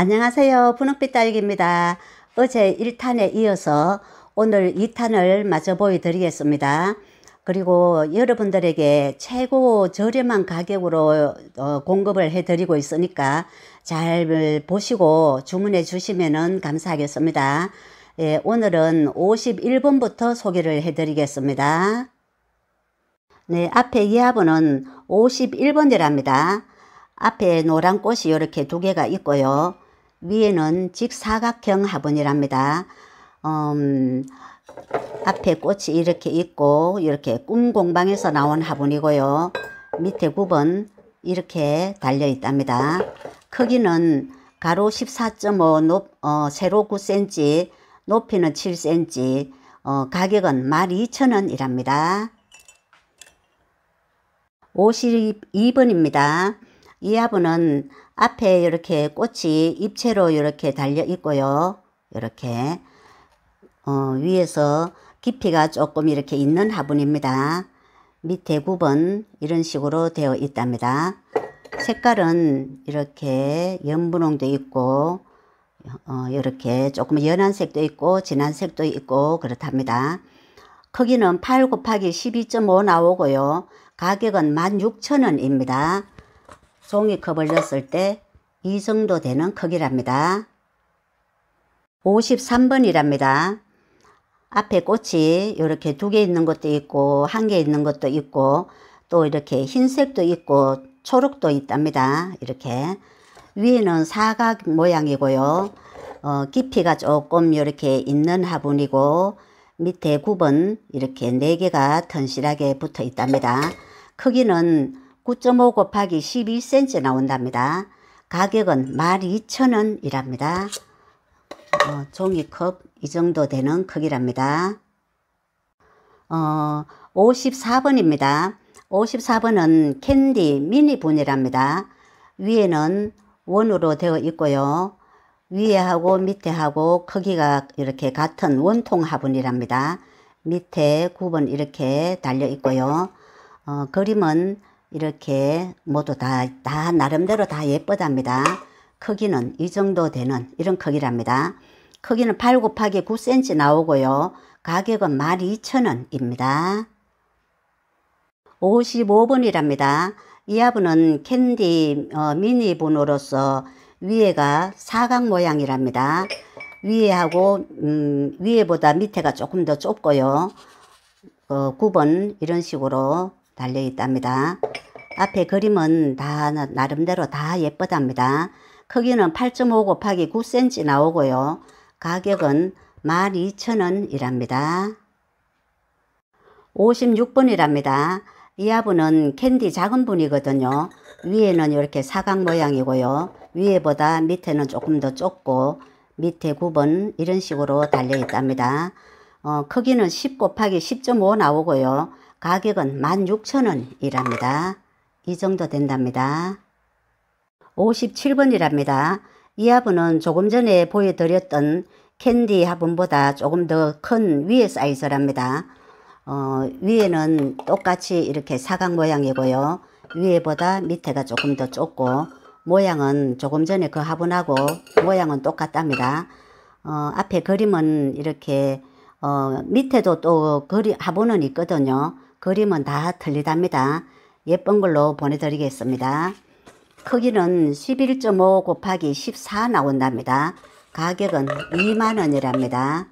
안녕하세요. 분홍빛 딸기입니다. 어제 1탄에 이어서 오늘 2탄을 마저 보여드리겠습니다. 그리고 여러분들에게 최고 저렴한 가격으로 어, 공급을 해드리고 있으니까 잘 보시고 주문해 주시면 감사하겠습니다. 예, 오늘은 51번부터 소개를 해드리겠습니다. 네, 앞에 이 화분은 51번이랍니다. 앞에 노란 꽃이 이렇게 두 개가 있고요. 위에는 직사각형 화분이랍니다. 음, 앞에 꽃이 이렇게 있고 이렇게 꿈공방에서 나온 화분이고요. 밑에 굽은 이렇게 달려 있답니다. 크기는 가로 14.5, 높, 어, 세로 9cm, 높이는 7cm, 어, 가격은 12,000원이랍니다. 52번입니다. 이 화분은 앞에 이렇게 꽃이 입체로 이렇게 달려 있고요. 이렇게 어, 위에서 깊이가 조금 이렇게 있는 화분입니다. 밑에 굽은 이런 식으로 되어 있답니다. 색깔은 이렇게 연분홍도 있고 어, 이렇게 조금 연한 색도 있고 진한 색도 있고 그렇답니다. 크기는 8 곱하기 12.5 나오고요. 가격은 16,000원입니다. 종이컵을 넣었을 때 이 정도 되는 크기랍니다. 53번이랍니다. 앞에 꽃이 이렇게 두 개 있는 것도 있고 한 개 있는 것도 있고 또 이렇게 흰색도 있고 초록도 있답니다. 이렇게 위에는 사각 모양이고요. 어, 깊이가 조금 이렇게 있는 화분이고 밑에 굽은 이렇게 네 개가 튼실하게 붙어 있답니다. 크기는 9.5 곱하기 12cm 나온답니다. 가격은 12,000원이랍니다. 어, 종이컵 이 정도 되는 크기랍니다. 어, 54번입니다. 54번은 캔디 미니 분이랍니다. 위에는 원으로 되어 있고요. 위에하고 밑에하고 크기가 이렇게 같은 원통 화분이랍니다. 밑에 9번 이렇게 달려 있고요. 어, 그림은 이렇게 모두 다, 다 나름대로 다 예쁘답니다. 크기는 이 정도 되는 이런 크기랍니다. 크기는 8 곱하기 9cm 나오고요. 가격은 12,000원입니다. 55번이랍니다. 이 화분은 캔디 어, 미니 분으로서 위에가 사각 모양이랍니다. 위에하고 음, 위에보다 밑에가 조금 더 좁고요. 어, 9번 이런 식으로 달려 있답니다. 앞에 그림은 다 나름대로 다 예쁘답니다. 크기는 8.5 곱하기 9cm 나오고요. 가격은 12,000원이랍니다. 56번이랍니다. 이 화분은 캔디 작은 분이거든요. 위에는 이렇게 사각 모양이고요. 위에보다 밑에는 조금 더 좁고 밑에 9번 이런 식으로 달려 있답니다. 어, 크기는 10 곱하기 10.5 나오고요. 가격은 16,000원이랍니다. 이 정도 된답니다. 57번이랍니다. 이 화분은 조금 전에 보여드렸던 캔디 화분보다 조금 더 큰 위에 사이즈랍니다. 어, 위에는 똑같이 이렇게 사각 모양이고요. 위에보다 밑에가 조금 더 좁고 모양은 조금 전에 그 화분하고 모양은 똑같답니다. 어, 앞에 그림은 이렇게 어, 밑에도 또 그리, 화분은 있거든요. 그림은 다 틀리답니다. 예쁜 걸로 보내드리겠습니다. 크기는 11.5 곱하기 14 나온답니다. 가격은 2만원이랍니다.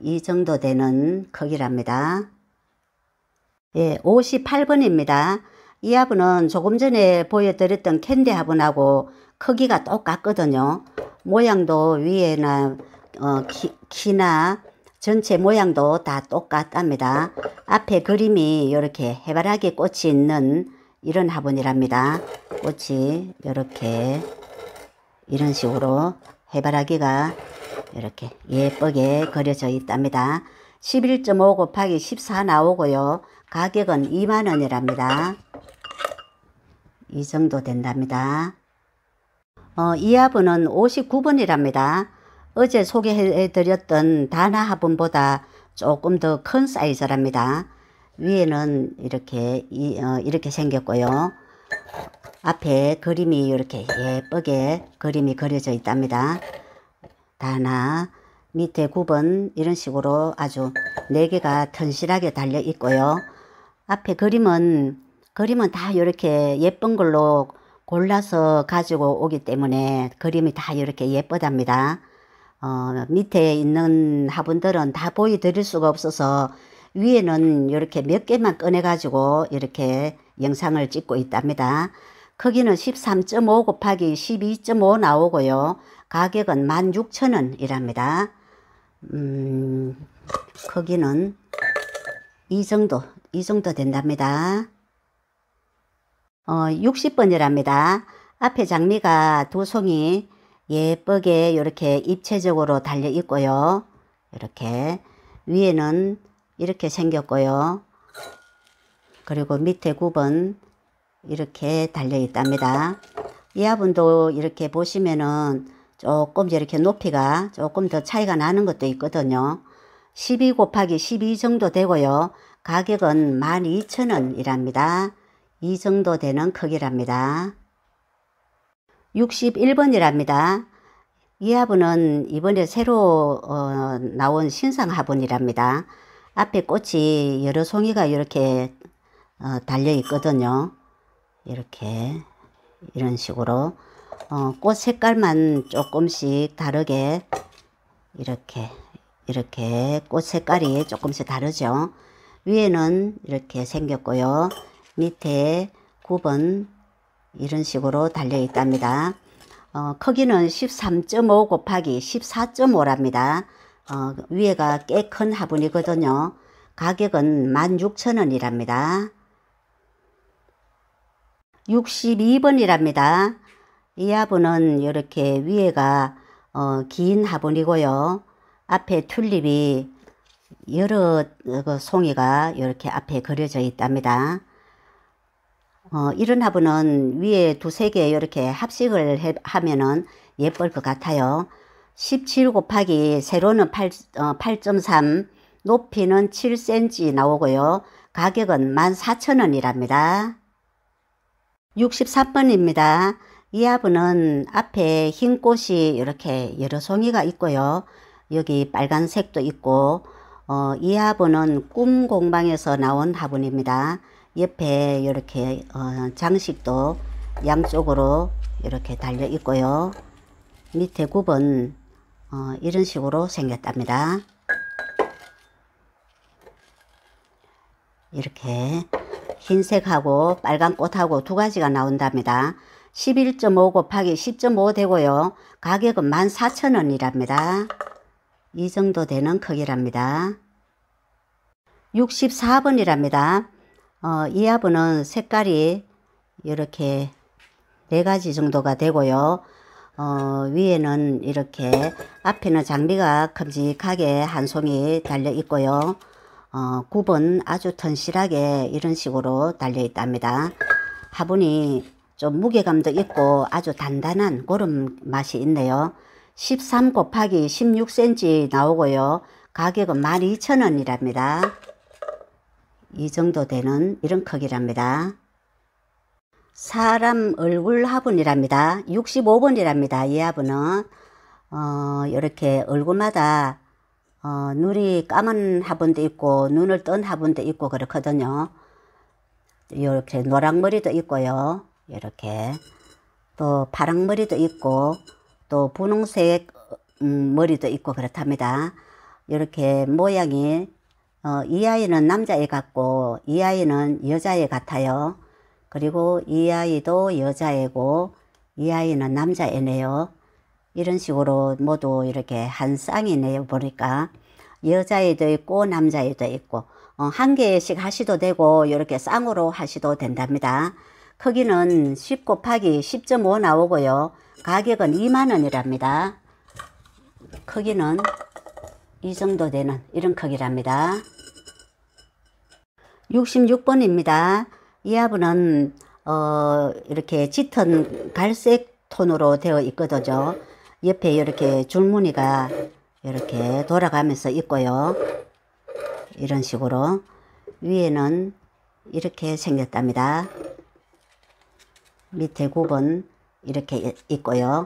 이 정도 되는 크기랍니다. 예, 58번입니다. 이 화분은 조금 전에 보여드렸던 캔디 화분하고 크기가 똑같거든요. 모양도 위에나 어, 키, 키나 전체 모양도 다 똑같답니다. 앞에 그림이 이렇게 해바라기 꽃이 있는 이런 화분이랍니다. 꽃이 이렇게 이런 식으로 해바라기가 이렇게 예쁘게 그려져 있답니다. 11.5 곱하기 14 나오고요. 가격은 2만원이랍니다. 이 정도 된답니다. 어, 이 화분은 59번이랍니다. 어제 소개해드렸던 다나 화분보다 조금 더 큰 사이즈랍니다. 위에는 이렇게 이, 어, 이렇게 생겼고요. 앞에 그림이 이렇게 예쁘게 그림이 그려져 있답니다. 다나 밑에 9번 이런 식으로 아주 4개가 튼실하게 달려 있고요. 앞에 그림은 그림은 다 이렇게 예쁜 걸로 골라서 가지고 오기 때문에 그림이 다 이렇게 예쁘답니다. 어, 밑에 있는 화분들은 다 보여드릴 수가 없어서 위에는 이렇게 몇 개만 꺼내 가지고 이렇게 영상을 찍고 있답니다. 크기는 13.5 곱하기 12.5 나오고요. 가격은 16,000원이랍니다. 음, 크기는 이 정도, 이 정도 된답니다. 어, 60번이랍니다. 앞에 장미가 두 송이 예쁘게 이렇게 입체적으로 달려 있고요. 이렇게 위에는 이렇게 생겼고요. 그리고 밑에 9번 이렇게 달려 있답니다. 이 화분도 이렇게 보시면은 조금 이렇게 높이가 조금 더 차이가 나는 것도 있거든요. 12 곱하기 12 정도 되고요. 가격은 12,000원이랍니다. 이 정도 되는 크기랍니다. 61번이랍니다. 이 화분은 이번에 새로 어, 나온 신상 화분이랍니다. 앞에 꽃이 여러 송이가 이렇게 어, 달려 있거든요. 이렇게 이런 식으로 어, 꽃 색깔만 조금씩 다르게 이렇게 이렇게 꽃 색깔이 조금씩 다르죠. 위에는 이렇게 생겼고요. 밑에 9번 이런 식으로 달려 있답니다. 어, 크기는 13.5 곱하기 14.5랍니다. 어, 위에가 꽤 큰 화분이거든요. 가격은 16,000원이랍니다. 62번이랍니다. 이 화분은 이렇게 위에가 어, 긴 화분이고요. 앞에 튤립이 여러 그 송이가 이렇게 앞에 그려져 있답니다. 어, 이런 화분은 위에 두세 개 이렇게 합식을 해, 하면은 예쁠 것 같아요. 17 곱하기 세로는 8, 어, 8.3 높이는 7cm 나오고요. 가격은 14,000원이랍니다. 63번입니다. 이 화분은 앞에 흰 꽃이 이렇게 여러 송이가 있고요. 여기 빨간색도 있고 어, 이 화분은 꿈 공방에서 나온 화분입니다. 옆에 이렇게 어, 장식도 양쪽으로 이렇게 달려 있고요. 밑에 굽은 어, 이런 식으로 생겼답니다. 이렇게 흰색하고 빨간 꽃하고 두 가지가 나온답니다. 11.5 곱하기 10.5 되고요. 가격은 14,000원이랍니다. 이 정도 되는 크기랍니다. 64번이랍니다. 어, 이 화분은 색깔이 이렇게 네 가지 정도가 되고요. 어, 위에는 이렇게 앞에는 장비가 큼직하게 한 송이 달려 있고요. 어, 굽은 아주 튼실하게 이런 식으로 달려 있답니다. 화분이 좀 무게감도 있고 아주 단단한 그런 맛이 있네요. 13 곱하기 16cm 나오고요. 가격은 12,000원이랍니다. 이 정도 되는 이런 크기랍니다. 사람 얼굴 화분이랍니다. 65번이랍니다. 이 화분은 어, 이렇게 얼굴마다 어, 눈이 까만 화분도 있고 눈을 뜬 화분도 있고 그렇거든요. 이렇게 노랑머리도 있고요. 이렇게 또 파랑머리도 있고 또 분홍색 음, 머리도 있고 그렇답니다. 이렇게 모양이 어, 이 아이는 남자애 같고 이 아이는 여자애 같아요. 그리고 이 아이도 여자애고 이 아이는 남자애네요. 이런 식으로 모두 이렇게 한 쌍이네요. 보니까 여자애도 있고 남자애도 있고 어, 한 개씩 하셔도 되고 이렇게 쌍으로 하셔도 된답니다. 크기는 10 곱하기 10.5 나오고요. 가격은 2만원이랍니다. 크기는 이 정도 되는 이런 크기랍니다. 66번입니다. 이 화분은 어, 이렇게 짙은 갈색 톤으로 되어 있거든요. 옆에 이렇게 줄무늬가 이렇게 돌아가면서 있고요. 이런 식으로 위에는 이렇게 생겼답니다. 밑에 9번 이렇게 있고요.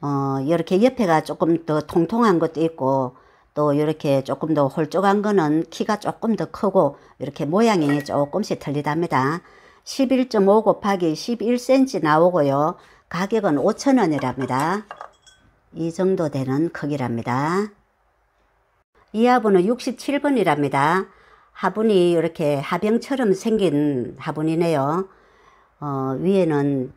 어, 이렇게 옆에가 조금 더 통통한 것도 있고 또 이렇게 조금 더 홀쭉한 거는 키가 조금 더 크고 이렇게 모양이 조금씩 틀리답니다. 11.5 곱하기 11cm 나오고요. 가격은 5천원이랍니다. 이 정도 되는 크기랍니다. 이 화분은 67번이랍니다. 화분이 이렇게 하병처럼 생긴 화분이네요. 어, 위에는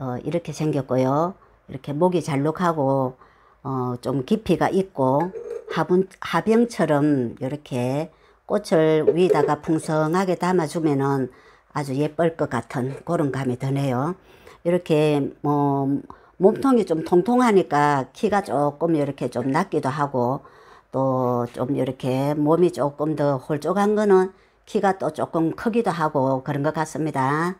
어, 이렇게 생겼고요. 이렇게 목이 잘록하고 어, 좀 깊이가 있고 화분, 화병처럼 이렇게 꽃을 위에다가 풍성하게 담아주면은 아주 예쁠 것 같은 그런 감이 드네요. 이렇게 뭐 몸통이 좀 통통하니까 키가 조금 이렇게 좀 낮기도 하고 또 좀 이렇게 몸이 조금 더 홀쭉한 거는 키가 또 조금 크기도 하고 그런 것 같습니다.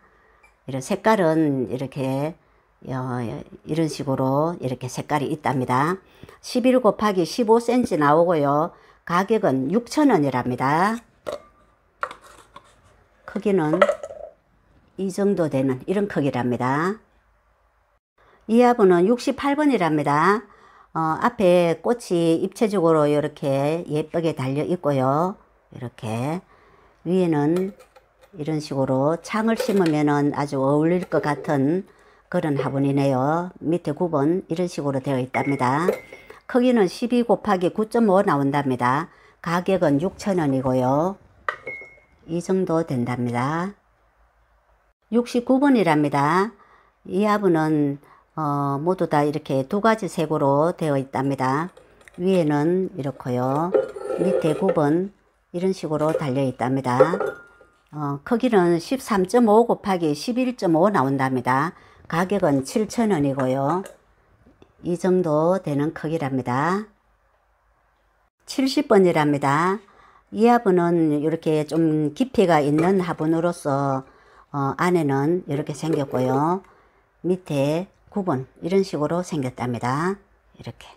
이런 색깔은 이렇게 어, 이런 식으로 이렇게 색깔이 있답니다. 11 곱하기 15cm 나오고요. 가격은 6천원이랍니다. 크기는 이 정도 되는 이런 크기랍니다. 이 화분은 68번이랍니다. 어, 앞에 꽃이 입체적으로 이렇게 예쁘게 달려 있고요. 이렇게 위에는 이런 식으로 창을 심으면 아주 어울릴 것 같은 그런 화분이네요. 밑에 9번 이런 식으로 되어 있답니다. 크기는 12 곱하기 9.5 나온답니다. 가격은 6천원이고요. 이 정도 된답니다. 69번이랍니다. 이 화분은 어, 모두 다 이렇게 두 가지 색으로 되어 있답니다. 위에는 이렇고요. 밑에 9번 이런 식으로 달려 있답니다. 어, 크기는 13.5 곱하기 11.5 나온답니다. 가격은 7,000원이고요. 이 정도 되는 크기랍니다. 70번이랍니다. 이 화분은 이렇게 좀 깊이가 있는 화분으로서 어, 안에는 이렇게 생겼고요. 밑에 9번 이런 식으로 생겼답니다. 이렇게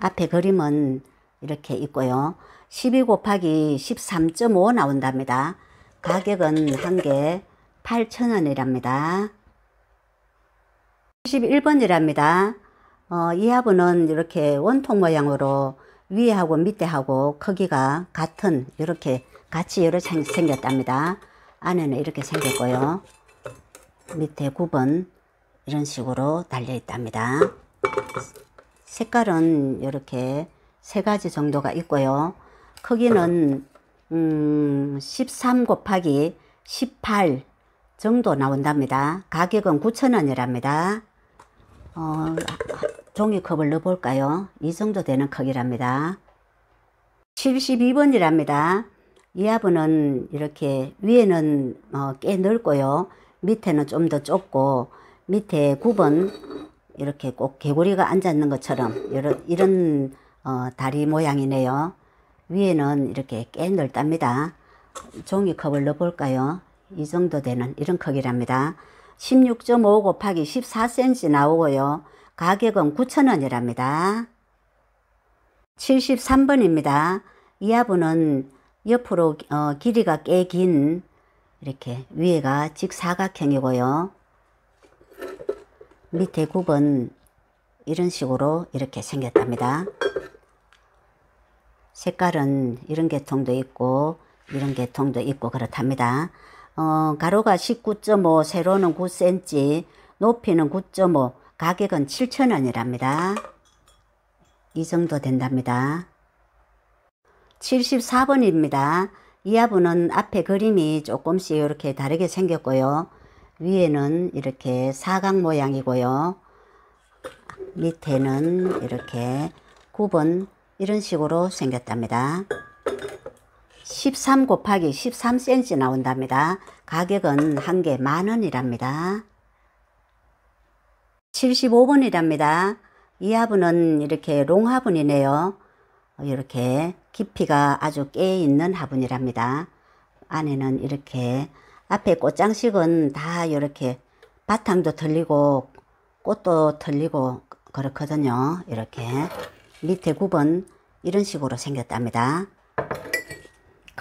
앞에 그림은 이렇게 있고요. 12 곱하기 13.5 나온답니다. 가격은 한 개 8,000원이랍니다. 71번이랍니다. 어, 이 화분은 이렇게 원통 모양으로 위에하고 밑에하고 크기가 같은 이렇게 같이 여러 생겼답니다. 안에는 이렇게 생겼고요. 밑에 9번 이런 식으로 달려 있답니다. 색깔은 이렇게 세 가지 정도가 있고요. 크기는 음, 13 곱하기 18 정도 나온답니다. 가격은 9천원이랍니다. 어, 종이컵을 넣어볼까요? 이 정도 되는 크기랍니다. 72번이랍니다. 이 화분은 이렇게 위에는 어, 꽤 넓고요. 밑에는 좀 더 좁고 밑에 9번 이렇게 꼭 개구리가 앉았는 것처럼 이런, 이런 어, 다리 모양이네요. 위에는 이렇게 꽤 넓답니다. 종이컵을 넣어볼까요? 이 정도 되는 이런 크기랍니다. 16.5 곱하기 14cm 나오고요. 가격은 9,000원이랍니다. 73번입니다. 이 화분은 옆으로 어, 길이가 꽤 긴 이렇게 위에가 직사각형이고요. 밑에 9번 이런 식으로 이렇게 생겼답니다. 색깔은 이런 계통도 있고 이런 계통도 있고 그렇답니다. 어, 가로가 19.5, 세로는 9cm, 높이는 9.5, 가격은 7,000원이랍니다. 이 정도 된답니다. 74번입니다. 이 화분은 앞에 그림이 조금씩 이렇게 다르게 생겼고요. 위에는 이렇게 사각 모양이고요. 밑에는 이렇게 9번 이런 식으로 생겼답니다. 13 곱하기 13cm 나온답니다. 가격은 한 개 만원이랍니다. 75번이랍니다. 이 화분은 이렇게 롱 화분이네요. 이렇게 깊이가 아주 꽤 있는 화분이랍니다. 안에는 이렇게 앞에 꽃장식은 다 이렇게 바탕도 틀리고 꽃도 틀리고 그렇거든요. 이렇게 밑에 9번 이런 식으로 생겼답니다.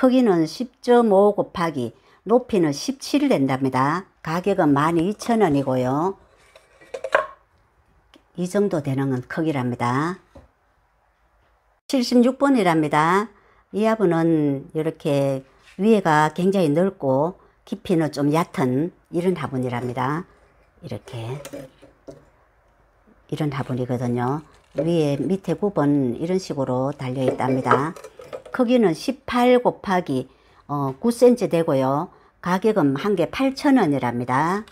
크기는 10.5 곱하기 높이는 17 된답니다. 가격은 12,000원이고요. 이 정도 되는 크기랍니다. 76번이랍니다. 이 화분은 이렇게 위에가 굉장히 넓고 깊이는 좀 얕은 이런 화분이랍니다. 이렇게 이런 화분이거든요. 위에 밑에 부분 이런 식으로 달려 있답니다. 크기는 18 곱하기 어, 9cm 되고요. 가격은 한 개 8,000원이랍니다.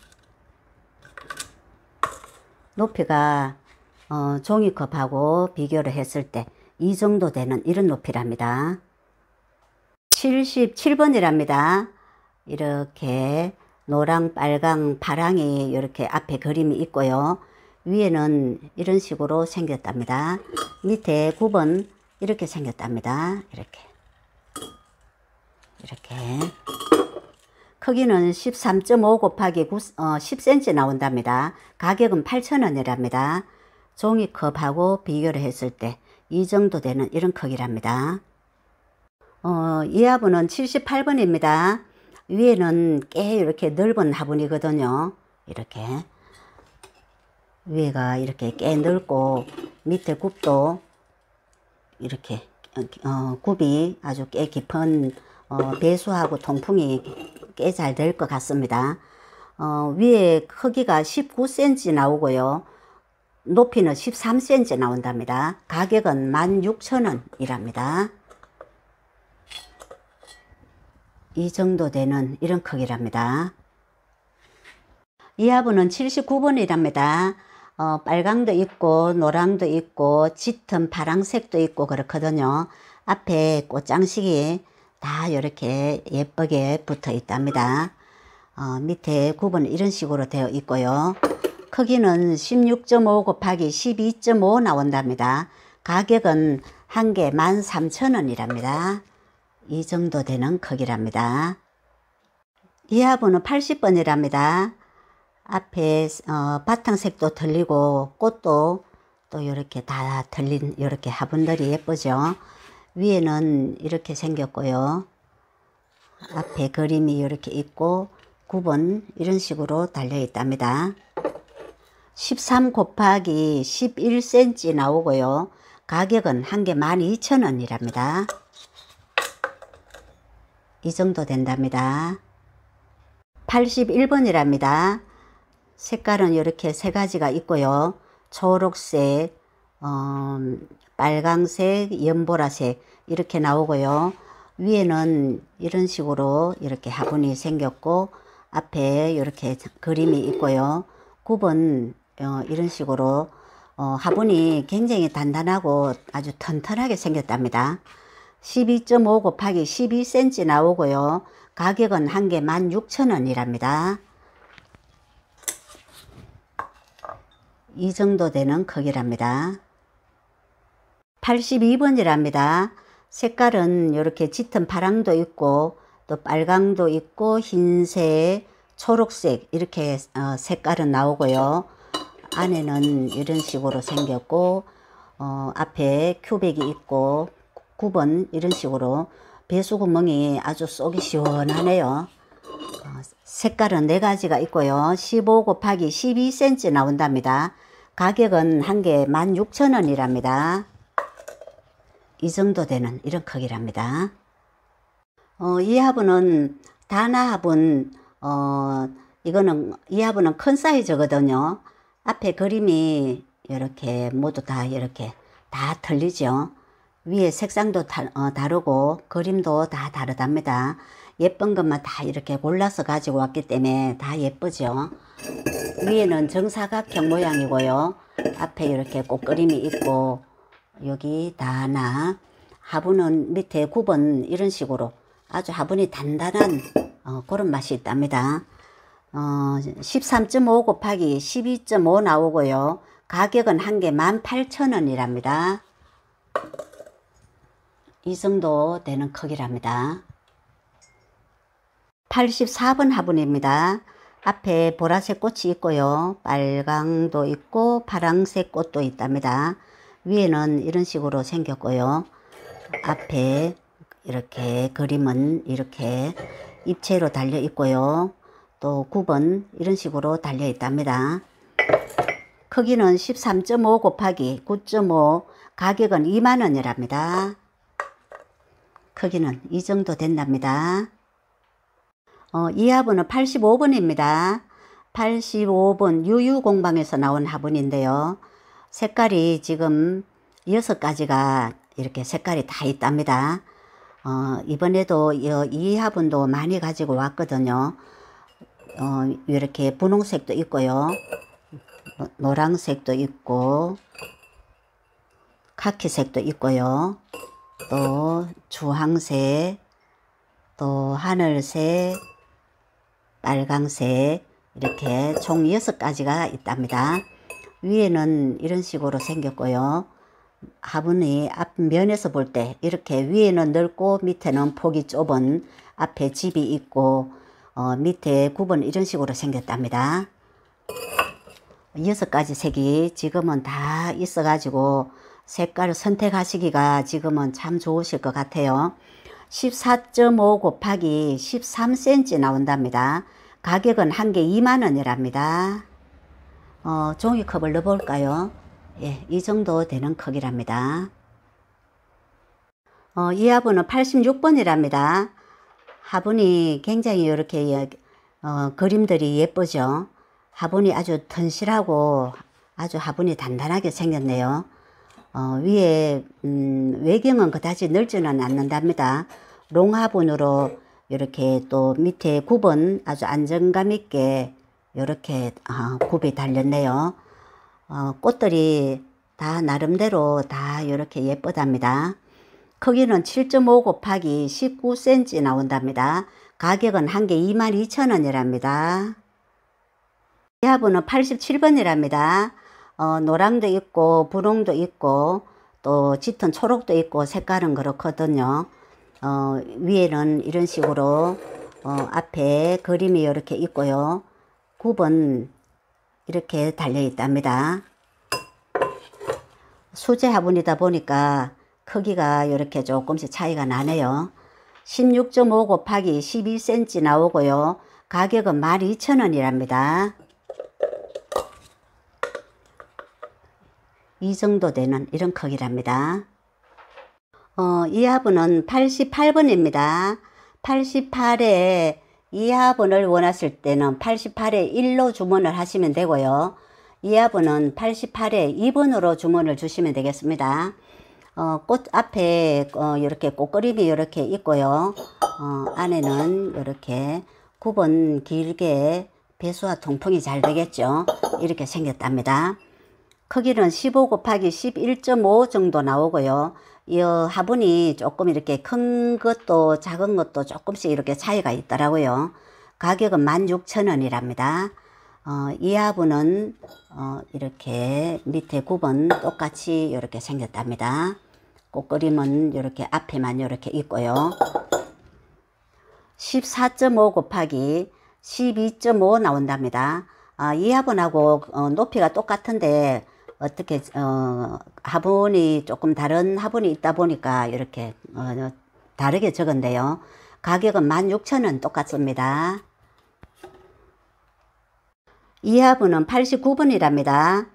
높이가 어, 종이컵하고 비교를 했을 때 이 정도 되는 이런 높이랍니다. 77번이랍니다. 이렇게 노랑, 빨강, 파랑이 이렇게 앞에 그림이 있고요. 위에는 이런 식으로 생겼답니다. 밑에 9번 이렇게 생겼답니다. 이렇게. 이렇게. 크기는 13.5 곱하기 9, 어, 10cm 나온답니다. 가격은 8,000원이랍니다. 종이컵하고 비교를 했을 때 이 정도 되는 이런 크기랍니다. 어, 이 화분은 78번입니다. 위에는 꽤 이렇게 넓은 화분이거든요. 이렇게. 위에가 이렇게 꽤 넓고 밑에 굽도 이렇게 어, 굽이 아주 꽤 깊은 어, 배수하고 통풍이 꽤 잘 될 것 같습니다. 어, 위에 크기가 19cm 나오고요. 높이는 13cm 나온답니다. 가격은 16,000원이랍니다. 이 정도 되는 이런 크기랍니다. 이 화분은 79번이랍니다. 어, 빨강도 있고 노랑도 있고 짙은 파랑색도 있고 그렇거든요. 앞에 꽃장식이 다 이렇게 예쁘게 붙어 있답니다. 어, 밑에 구분 이런 식으로 되어 있고요. 크기는 16.5 곱하기 12.5 나온답니다. 가격은 한 개 13,000원이랍니다. 이 정도 되는 크기랍니다. 이 화분은 80번이랍니다. 앞에 어, 바탕색도 틀리고 꽃도 또 이렇게 다 틀린 이렇게 화분들이 예쁘죠. 위에는 이렇게 생겼고요. 앞에 그림이 이렇게 있고 9번 이런 식으로 달려 있답니다. 13 곱하기 11cm 나오고요. 가격은 한 개 12,000원이랍니다. 이 정도 된답니다. 81번이랍니다. 색깔은 이렇게 세 가지가 있고요. 초록색, 어, 빨강색, 연보라색 이렇게 나오고요. 위에는 이런 식으로 이렇게 화분이 생겼고 앞에 이렇게 그림이 있고요. 9번 어, 이런 식으로 어, 화분이 굉장히 단단하고 아주 튼튼하게 생겼답니다. 12.5 곱하기 12cm 나오고요. 가격은 한 개 16,000원이랍니다. 이 정도 되는 크기랍니다. 82번이랍니다. 색깔은 이렇게 짙은 파랑도 있고 또 빨강도 있고 흰색, 초록색 이렇게 어, 색깔은 나오고요. 안에는 이런 식으로 생겼고 어, 앞에 큐백이 있고 9번 이런 식으로 배수구멍이 아주 쏙이 시원하네요. 어, 색깔은 네 가지가 있고요. 15 곱하기 12cm 나온답니다. 가격은 한 개 16,000원이랍니다. 이 정도 되는 이런 크기랍니다. 어, 이 화분은 다나 화분, 어, 이거는, 이 화분은 큰 사이즈거든요. 앞에 그림이 이렇게 모두 다 이렇게 다 틀리죠. 위에 색상도 다, 어, 다르고 그림도 다 다르답니다. 예쁜 것만 다 이렇게 골라서 가지고 왔기 때문에 다 예쁘죠. 위에는 정사각형 모양이고요. 앞에 이렇게 꽃그림이 있고 여기 다나 화분은 밑에 9번 이런 식으로 아주 화분이 단단한 어, 그런 맛이 있답니다. 어, 13.5 곱하기 12.5 나오고요. 가격은 한 개 18,000원이랍니다. 이 정도 되는 크기랍니다. 84번 화분입니다. 앞에 보라색 꽃이 있고요. 빨강도 있고 파랑색 꽃도 있답니다. 위에는 이런 식으로 생겼고요. 앞에 이렇게 그림은 이렇게 입체로 달려 있고요. 또 9번 이런 식으로 달려 있답니다. 크기는 13.5 곱하기 9.5 가격은 2만원이랍니다. 크기는 이 정도 된답니다. 어, 이 화분은 85번입니다. 85번 유유공방에서 나온 화분인데요. 색깔이 지금 6가지가 이렇게 색깔이 다 있답니다. 어, 이번에도 이 화분도 많이 가지고 왔거든요. 어, 이렇게 분홍색도 있고요. 노랑색도 있고 카키색도 있고요. 또 주황색, 또 하늘색, 빨강색 이렇게 총 6가지가 있답니다. 위에는 이런 식으로 생겼고요. 화분이 앞면에서 볼 때 이렇게 위에는 넓고 밑에는 폭이 좁은 앞에 집이 있고 어, 밑에 굽은 이런 식으로 생겼답니다. 여섯 가지 색이 지금은 다 있어 가지고 색깔 선택하시기가 지금은 참 좋으실 것 같아요. 14.5 곱하기 13cm 나온답니다. 가격은 한 개 2만원이랍니다. 어, 종이컵을 넣어볼까요? 예, 이 정도 되는 크기랍니다. 어, 이 화분은 86번이랍니다. 화분이 굉장히 이렇게 어, 그림들이 예쁘죠. 화분이 아주 튼실하고 아주 화분이 단단하게 생겼네요. 어, 위에 음, 외경은 그다지 넓지는 않는답니다. 롱화분으로 이렇게 또 밑에 굽은 아주 안정감 있게 이렇게 어, 굽이 달렸네요. 어, 꽃들이 다 나름대로 다 이렇게 예쁘답니다. 크기는 7.5 곱하기 19cm 나온답니다. 가격은 한 개 22,000원이랍니다. 이 화분은 87번이랍니다. 어, 노랑도 있고 분홍도 있고 또 짙은 초록도 있고 색깔은 그렇거든요. 어, 위에는 이런 식으로 어, 앞에 그림이 이렇게 있고요. 9번 이렇게 달려 있답니다. 수제 화분이다 보니까 크기가 이렇게 조금씩 차이가 나네요. 16.5 곱하기 12cm 나오고요. 가격은 12,000원이랍니다. 이 정도 되는 이런 크기랍니다. 어, 이 화분은 88번입니다. 88에 이 화분을 원하실 때는 88에 1로 주문을 하시면 되고요. 이 화분은 88에 2번으로 주문을 주시면 되겠습니다. 어, 꽃 앞에 어, 이렇게 꽃그림이 이렇게 있고요. 어, 안에는 이렇게 9번 길게 배수와 통풍이 잘 되겠죠. 이렇게 생겼답니다. 크기는 15 곱하기 11.5 정도 나오고요. 이 화분이 조금 이렇게 큰 것도 작은 것도 조금씩 이렇게 차이가 있더라고요. 가격은 16,000원이랍니다. 어, 이 화분은 어, 이렇게 밑에 9번 똑같이 이렇게 생겼답니다. 꽃그림은 이렇게 앞에만 이렇게 있고요. 14.5 곱하기 12.5 나온답니다. 아, 이 화분하고 어, 높이가 똑같은데 어떻게 어, 화분이 조금 다른 화분이 있다 보니까 이렇게 어, 다르게 적은데요. 가격은 16,000원 똑같습니다. 이 화분은 89번이랍니다.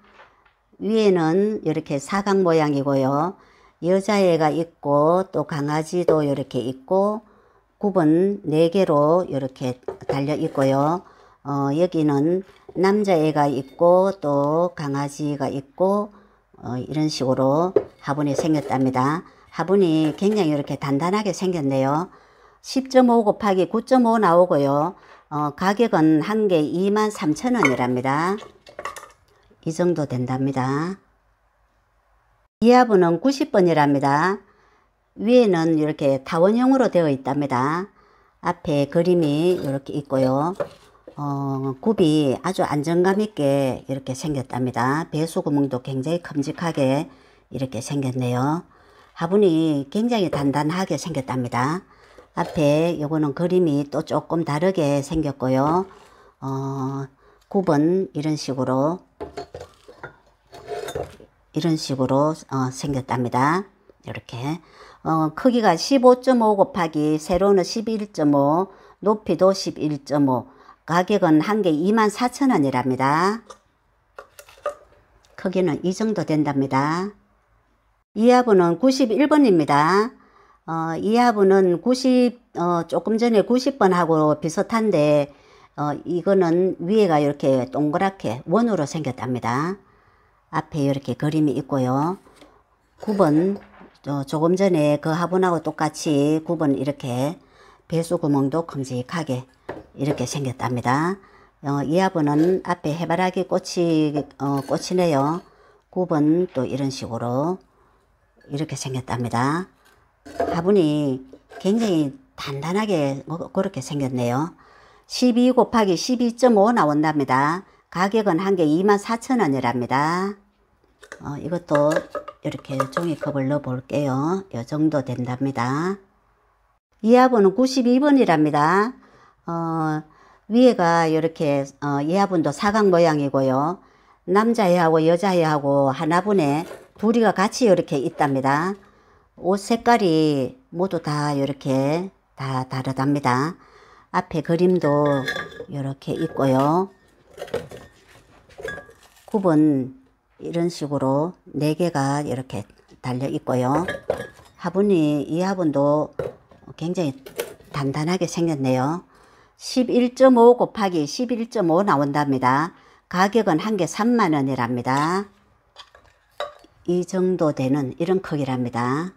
위에는 이렇게 사각 모양이고요. 여자애가 있고 또 강아지도 이렇게 있고 9번 4개로 이렇게 달려 있고요. 어, 여기는 남자애가 있고 또 강아지가 있고 어, 이런 식으로 화분이 생겼답니다. 화분이 굉장히 이렇게 단단하게 생겼네요. 10.5 곱하기 9.5 나오고요. 어, 가격은 한 개 23,000원이랍니다. 이 정도 된답니다. 이 화분은 90번이랍니다. 위에는 이렇게 타원형으로 되어 있답니다. 앞에 그림이 이렇게 있고요. 어, 굽이 아주 안정감 있게 이렇게 생겼답니다. 배수 구멍도 굉장히 큼직하게 이렇게 생겼네요. 화분이 굉장히 단단하게 생겼답니다. 앞에 요거는 그림이 또 조금 다르게 생겼고요. 어, 굽은 이런 식으로 이런 식으로 어, 생겼답니다. 이렇게 어, 크기가 15.5 곱하기 세로는 11.5 높이도 11.5 가격은 한 개 24,000원이랍니다. 크기는 이 정도 된답니다. 이 화분은 91번입니다. 어, 이 화분은 90, 어, 조금 전에 90번하고 비슷한데, 어, 이거는 위에가 이렇게 동그랗게 원으로 생겼답니다. 앞에 이렇게 그림이 있고요. 9번, 어, 조금 전에 그 화분하고 똑같이 9번 이렇게 배수 구멍도 큼직하게 이렇게 생겼답니다. 어, 이 화분은 앞에 해바라기 꽃이, 어, 꽃이네요. 9번 또 이런 식으로 이렇게 생겼답니다. 화분이 굉장히 단단하게 뭐 그렇게 생겼네요. 12 곱하기 12.5 나온답니다. 가격은 한 개 24,000원이랍니다. 어, 이것도 이렇게 종이컵을 넣어 볼게요. 이 정도 된답니다. 이 화분은 92번이랍니다. 어, 위에가 이렇게 어, 이 화분도 사각 모양이고요. 남자애하고 여자애하고 하나분에 둘이가 같이 이렇게 있답니다. 옷 색깔이 모두 다 이렇게 다 다르답니다. 앞에 그림도 이렇게 있고요. 9번 이런 식으로 4개가 이렇게 달려 있고요. 화분이 이 화분도 굉장히 단단하게 생겼네요. 11.5 곱하기 11.5 나온답니다. 가격은 한 개 3만원이랍니다. 이 정도 되는 이런 크기랍니다.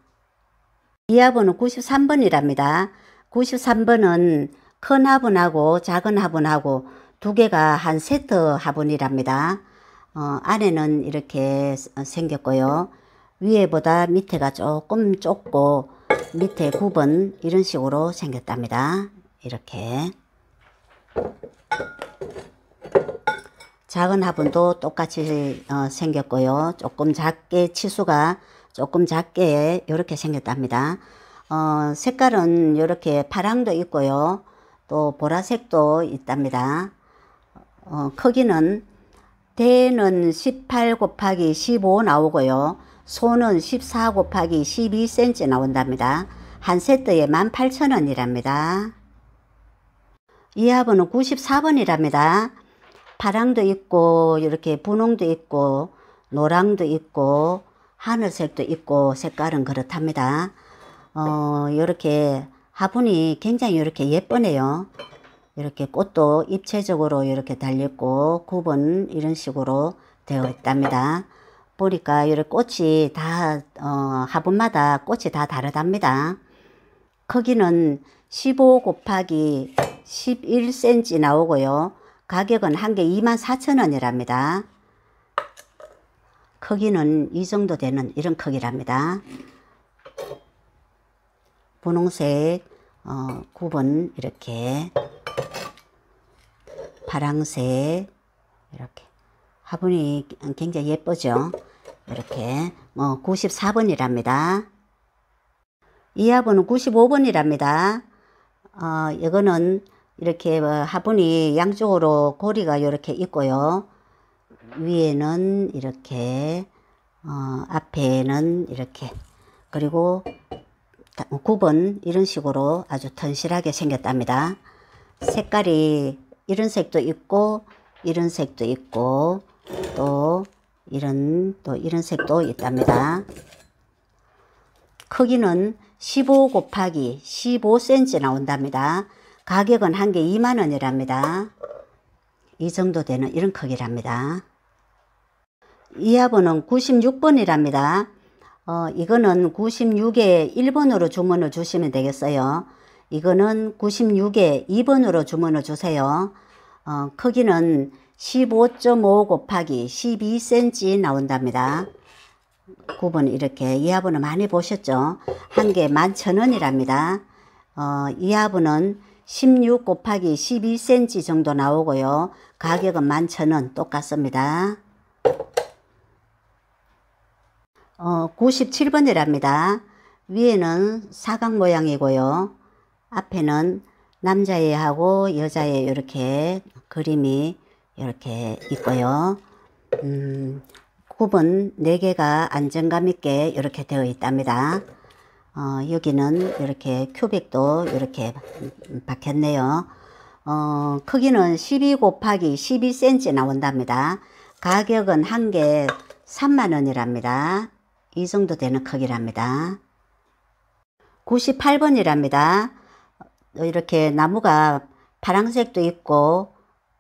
이 화분은 93번이랍니다. 93번은 큰 화분하고 작은 화분하고 두 개가 한 세트 화분이랍니다. 어, 안에는 이렇게 생겼고요. 위에보다 밑에가 조금 좁고 밑에 9번 이런 식으로 생겼답니다. 이렇게 작은 화분도 똑같이 어, 생겼고요. 조금 작게 치수가 조금 작게 이렇게 생겼답니다. 어, 색깔은 이렇게 파랑도 있고요. 또 보라색도 있답니다. 어, 크기는 대는 18 곱하기 15 나오고요. 소는 14 곱하기 12cm 나온답니다. 한 세트에 18,000원이랍니다. 이 화분은 94번이랍니다. 파랑도 있고 이렇게 분홍도 있고 노랑도 있고 하늘색도 있고 색깔은 그렇답니다. 어, 이렇게 화분이 굉장히 이렇게 예쁘네요. 이렇게 꽃도 입체적으로 이렇게 달렸고 9번 이런 식으로 되어 있답니다. 보니까 이렇게 꽃이 다 어, 화분마다 꽃이 다 다르답니다. 크기는 15 곱하기 11cm 나오고요. 가격은 한 개 24,000원이랍니다. 크기는 이 정도 되는 이런 크기랍니다. 분홍색 어, 9번 이렇게 파랑색 이렇게 화분이 굉장히 예쁘죠. 이렇게 뭐 94번이랍니다. 이 화분은 95번이랍니다. 어, 이거는 이렇게 뭐 화분이 양쪽으로 고리가 이렇게 있고요. 위에는 이렇게 어, 앞에는 이렇게 그리고 9번 이런 식으로 아주 튼실하게 생겼답니다. 색깔이 이런 색도 있고 이런 색도 있고 또 이런 또 이런 색도 있답니다. 크기는 15 곱하기 15cm 나온답니다. 가격은 한 개 2만원이랍니다. 이 정도 되는 이런 크기랍니다. 이 화분은 96번이랍니다. 어, 이거는 96에 1번으로 주문을 주시면 되겠어요. 이거는 96에 2번으로 주문을 주세요. 어, 크기는 15.5 곱하기 12cm 나온답니다. 9번 이렇게 이 화분은 많이 보셨죠? 한 개 11,000원이랍니다. 어, 이 화분은 16 곱하기 12cm 정도 나오고요. 가격은 11,000원 똑같습니다. 어, 97번이랍니다. 위에는 사각 모양이고요. 앞에는 남자애 하고 여자애 이렇게 그림이 이렇게 있고요. 음, 9번 4개가 안정감 있게 이렇게 되어 있답니다. 어, 여기는 이렇게 큐빅도 이렇게 박혔네요. 어, 어, 크기는 12 곱하기 12cm 나온답니다. 가격은 한 개 3만원이랍니다. 이 정도 되는 크기랍니다. 98번이랍니다. 이렇게 나무가 파란색도 있고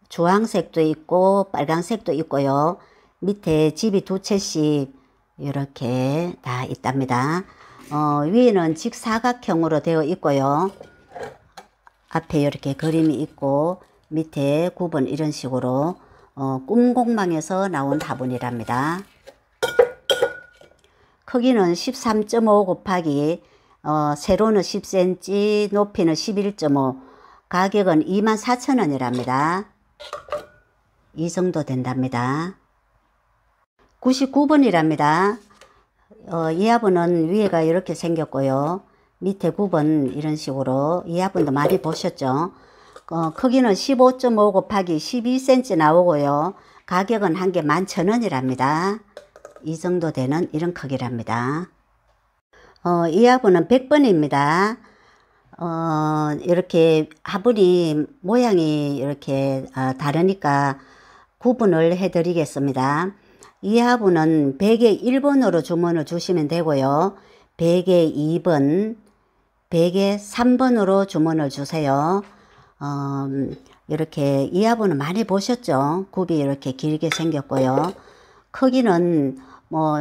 주황색도 있고 빨간색도 있고요. 밑에 집이 두 채씩 이렇게 다 있답니다. 어, 위에는 직사각형으로 되어 있고요. 앞에 이렇게 그림이 있고 밑에 9번 이런 식으로 어, 꿈공망에서 나온 화분이랍니다. 크기는 13.5 곱하기 어, 세로는 10cm, 높이는 11.5, 가격은 24,000원이랍니다. 이 정도 된답니다. 99번이랍니다. 어, 이 화분은 위에가 이렇게 생겼고요. 밑에 9번 이런 식으로 이 화분도 많이 보셨죠. 어, 크기는 15.5 곱하기 12cm 나오고요. 가격은 한 개 11,000원이랍니다. 이 정도 되는 이런 크기랍니다. 어, 이 화분은 100번입니다. 어, 이렇게 화분이 모양이 이렇게 어, 다르니까 구분을 해 드리겠습니다. 이 화분은 100에 1번으로 주문을 주시면 되고요. 100에 2번, 100에 3번으로 주문을 주세요. 어, 이렇게 이 화분은 많이 보셨죠? 굽이 이렇게 길게 생겼고요. 크기는 뭐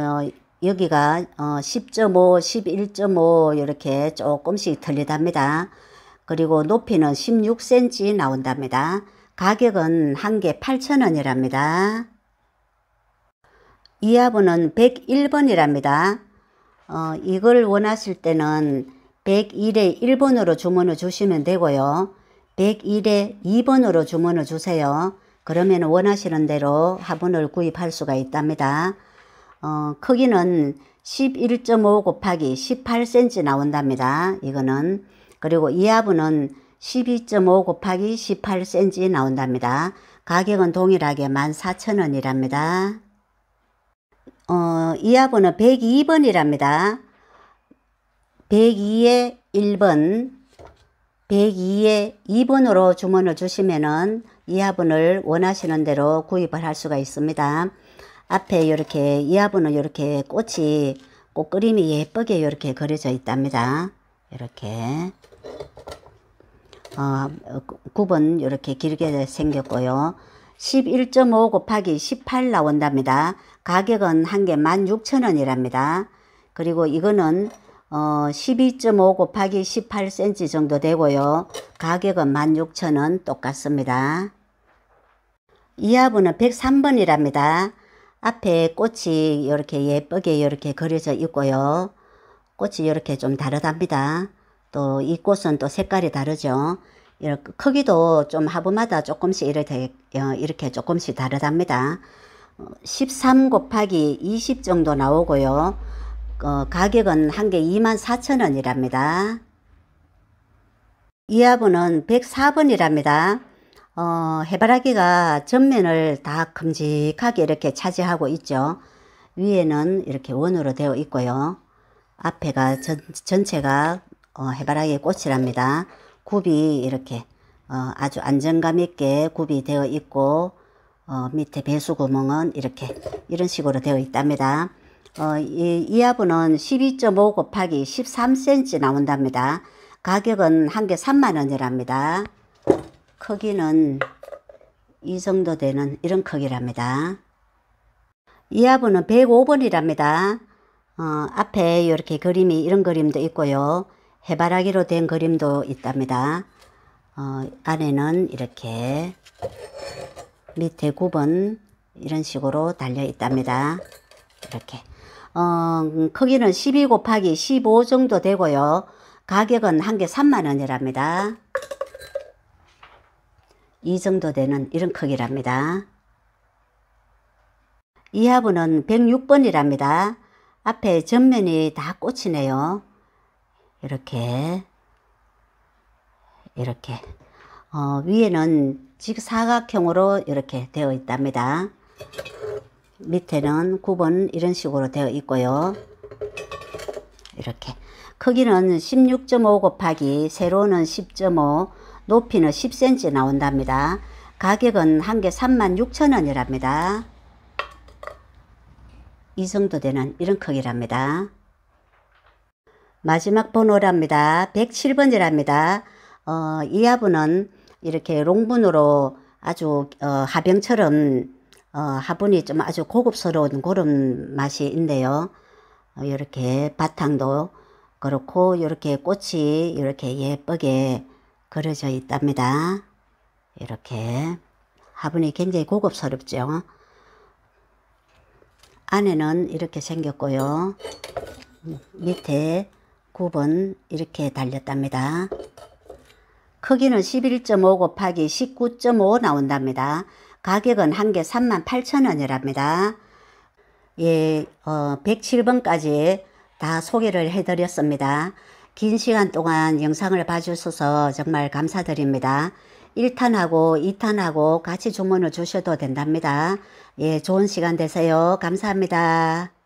여기가 10.5, 11.5 이렇게 조금씩 틀리답니다. 그리고 높이는 16cm 나온답니다. 가격은 한 개 8,000원이랍니다. 이 화분은 101번이랍니다. 어, 이걸 원하실 때는 101에 1번으로 주문을 주시면 되고요. 101에 2번으로 주문을 주세요. 그러면 원하시는 대로 화분을 구입할 수가 있답니다. 어, 크기는 11.5 곱하기 18cm 나온답니다. 이거는 그리고 이 화분은 12.5 곱하기 18cm 나온답니다. 가격은 동일하게 14,000원이랍니다. 어, 이 화분은 102번이랍니다. 102에 1번, 102에 2번으로 주문을 주시면은 이 화분을 원하시는 대로 구입을 할 수가 있습니다. 앞에 이렇게 이 화분은 이렇게 꽃이 꽃 그림이 예쁘게 이렇게 그려져 있답니다. 이렇게 어, 9번 이렇게 길게 생겼고요. 11.5 곱하기 18 나온답니다. 가격은 한 개 16,000원이랍니다. 그리고 이거는 어, 12.5 곱하기 18cm 정도 되고요. 가격은 16,000원 똑같습니다. 이 화분은 103번이랍니다. 앞에 꽃이 이렇게 예쁘게 이렇게 그려져 있고요. 꽃이 이렇게 좀 다르답니다. 또 이 꽃은 또 색깔이 다르죠. 이렇게 크기도 좀 화분마다 조금씩 이렇게, 어, 이렇게 조금씩 다르답니다. 13 곱하기 20 정도 나오고요. 어, 가격은 한 개 24,000원이랍니다. 이 화분은 104번이랍니다. 어, 해바라기가 전면을 다 큼직하게 이렇게 차지하고 있죠. 위에는 이렇게 원으로 되어 있고요. 앞에가 전, 전체가 어, 해바라기 꽃이랍니다. 굽이 이렇게 어, 아주 안정감 있게 굽이 되어 있고 어, 밑에 배수 구멍은 이렇게 이런 식으로 되어 있답니다. 어, 이, 이 화분은 12.5 곱하기 13cm 나온답니다. 가격은 한 개 3만원이랍니다. 크기는 이 정도 되는 이런 크기랍니다. 이 화분은 105번이랍니다. 어, 앞에 이렇게 그림이 이런 그림도 있고요. 해바라기로 된 그림도 있답니다. 어, 안에는 이렇게 밑에 9번 이런 식으로 달려 있답니다. 이렇게 어, 크기는 12 곱하기 15 정도 되고요. 가격은 한 개 3만원이랍니다. 이 정도 되는 이런 크기랍니다. 이 화분은 106번이랍니다. 앞에 전면이 다 꽃이네요. 이렇게 이렇게 어, 위에는 직사각형으로 이렇게 되어 있답니다. 밑에는 9번 이런 식으로 되어 있고요. 이렇게 크기는 16.5 곱하기 세로는 10.5 높이는 10cm 나온답니다. 가격은 한 개 36,000원이랍니다. 이 정도 되는 이런 크기랍니다. 마지막 번호랍니다. 107번이랍니다. 어, 이 화분은 이렇게 롱분으로 아주 어, 하병처럼 어, 화분이 좀 아주 고급스러운 그런 맛이 있네요. 어, 이렇게 바탕도 그렇고 이렇게 꽃이 이렇게 예쁘게 그려져 있답니다. 이렇게 화분이 굉장히 고급스럽죠. 안에는 이렇게 생겼고요. 밑에 9번 이렇게 달렸답니다. 크기는 11.5 곱하기 19.5 나온답니다. 가격은 한 개 38,000원이랍니다. 예, 어, 107번까지 다 소개를 해드렸습니다. 긴 시간 동안 영상을 봐주셔서 정말 감사드립니다. 1탄하고 2탄하고 같이 주문을 주셔도 된답니다. 예, 좋은 시간 되세요. 감사합니다.